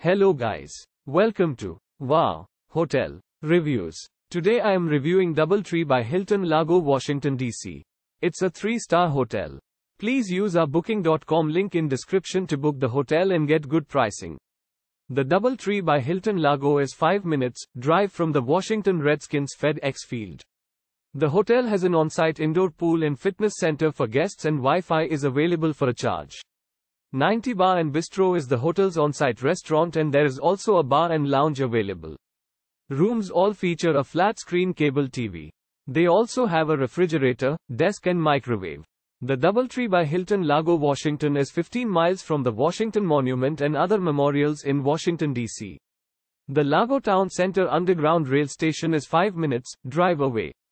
Hello guys. Welcome to Wow Hotel Reviews. Today I am reviewing Doubletree by Hilton Largo, Washington DC. It's a 3-star hotel. Please use our booking.com link in description to book the hotel and get good pricing. The Doubletree by Hilton Largo is 5 minutes drive from the Washington Redskins FedEx Field. The hotel has an on-site indoor pool and fitness center for guests and Wi-Fi is available for a charge. 90 Bar and Bistro is the hotel's on-site restaurant and there is also a bar and lounge available. Rooms all feature a flat-screen cable TV. They also have a refrigerator, desk and microwave. The Doubletree by Hilton Largo, Washington is 15 miles from the Washington Monument and other memorials in Washington, D.C. The Largo Town Center Underground Rail Station is 5 minutes drive away.